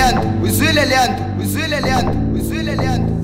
Leandro, uzwile Leandro, uzwile Leandro, uzwile Leandro.